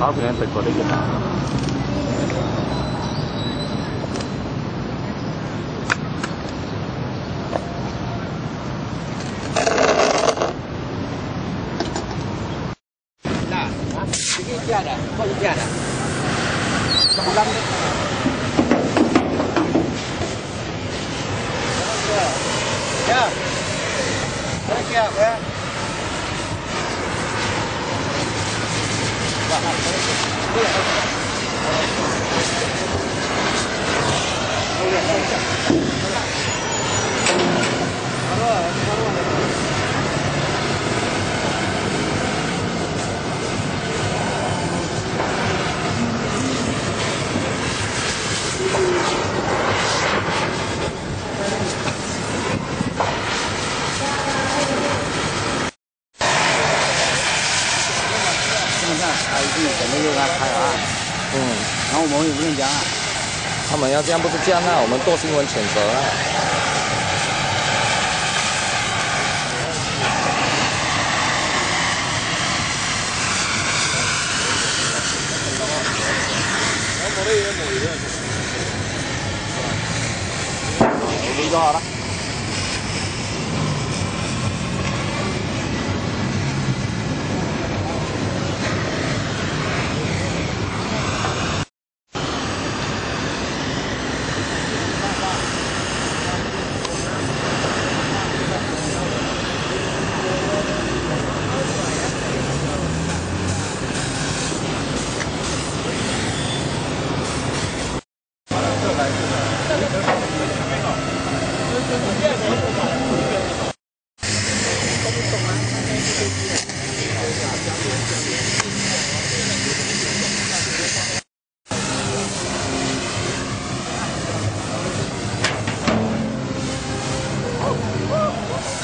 Đó thì em tịch vào đi cái nào Olimpiada, Olimpiada. Dalam Ya. Thank you, man. Thank you. 怎么又来开啊？嗯，然后我们也不能讲啊。他们要这样不是这样啊，我们做新闻谴责啊。理就好了。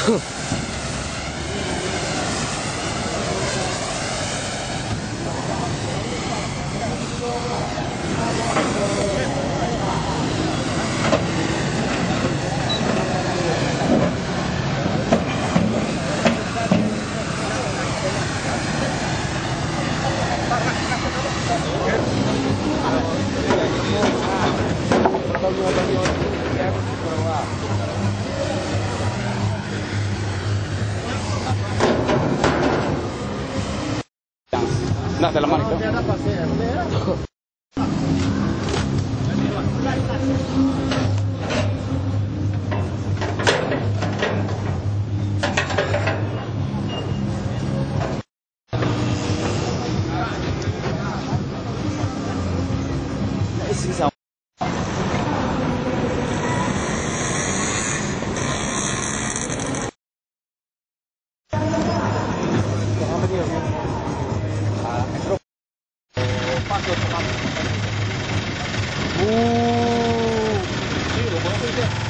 Huh. No, de la mano. No, 哦，所以我们会。